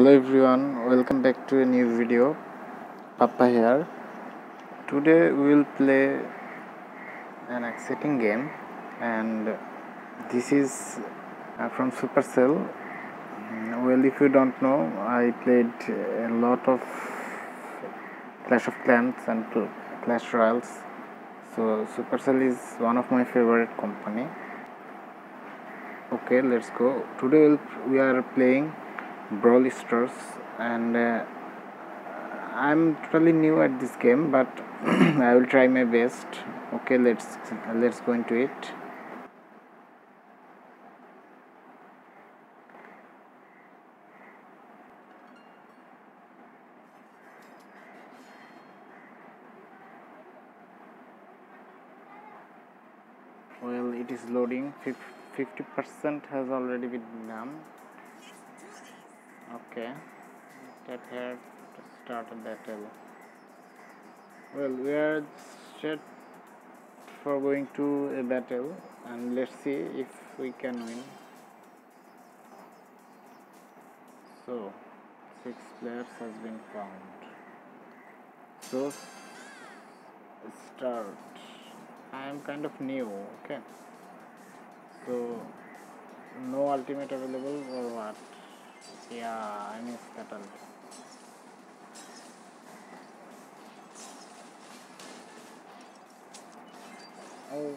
hello everyone welcome back to a new video papa here. Today we will play an exciting game and this is uh, from supercell. Mm, well if you don't know i played a lot of clash of clans and clash royales. So supercell is one of my favorite company. Okay let's go. Today we are playing brawl stars and uh, i'm totally new at this game but i will try my best. Okay let's let's go into it. Well it is loading. 50 percent has already been done okay. Tap here to start a battle well we are set for going to a battle and let's see if we can win. So six players has been found. So start. I am kind of new okay? So no ultimate available or what yeah, I missed that one. Oh.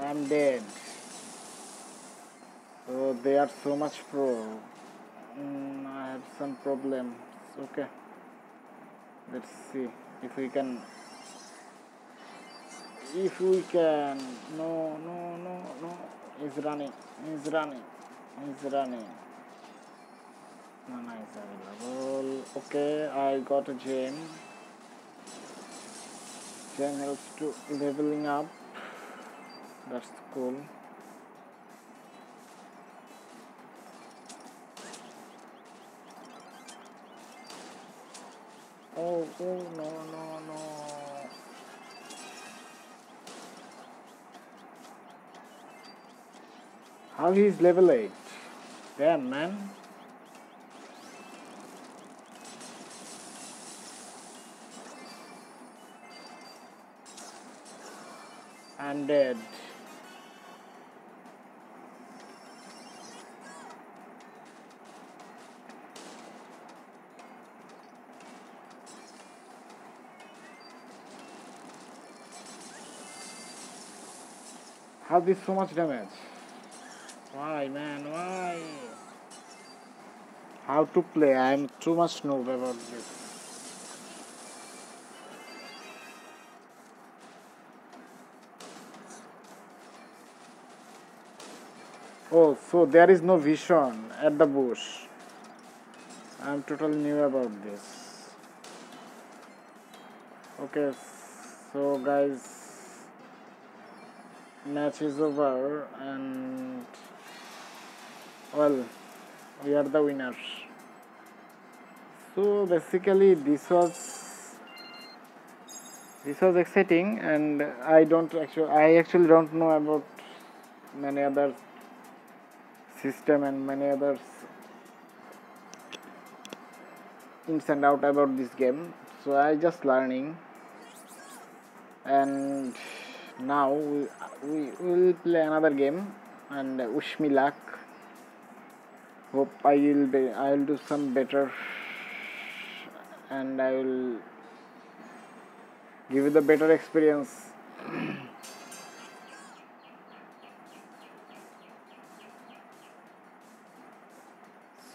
I'm dead. So they are so much pro. Mm, I have some problems. Okay let's see if we can if we can no no no no. He's running he's running he's running. No nice available. Okay i got a gem gem helps to leveling up. That's cool Oh, no, no, no. How he's level 8? Damn, man. I'm dead. How this so much damage? Why man, why? How to play? I am too much noob about this. Oh, so there is no vision at the bush. I am totally new about this. Okay, so guys match is over and well we are the winners. So basically this was this was exciting and i don't actually i actually don't know about many other system and many others ins and out about this game. So i just learning and now we, we will play another game and wish me luck. Hope I will be I will do some better and I will give you the better experience.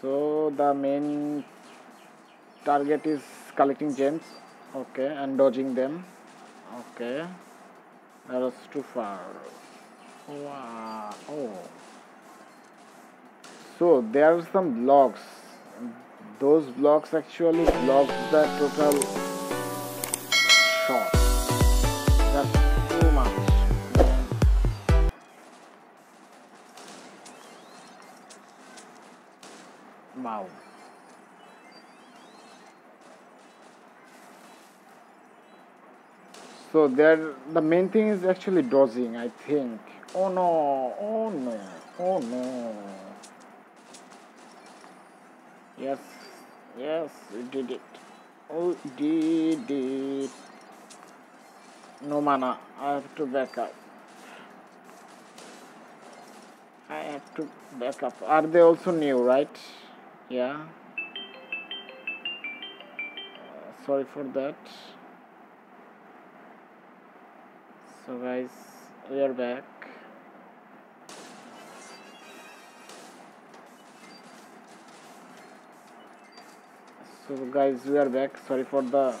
So the main target is collecting gems. Okay and dodging them. Okay that was too far. Wow. Oh. So there are some blocks. Those blocks actually block the total shot. That's too much. Wow. So there the main thing is actually dodging I think. Oh no. Oh no. Oh no. Yes. Yes we did it. Oh did it. No mana I have to back up. I have to back up. Are they also new right? Yeah. Uh, sorry for that so guys we are back. So guys we are back. Sorry for the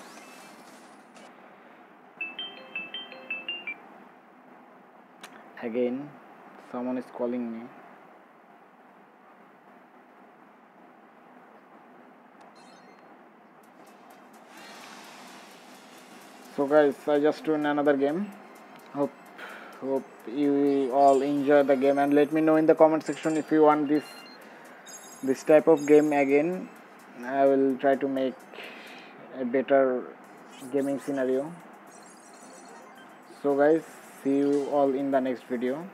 again someone is calling me. So guys i just doing another game hope you all enjoy the game. And let me know in the comment section if you want this this type of game again. I will try to make a better gaming scenario. So guys see you all in the next video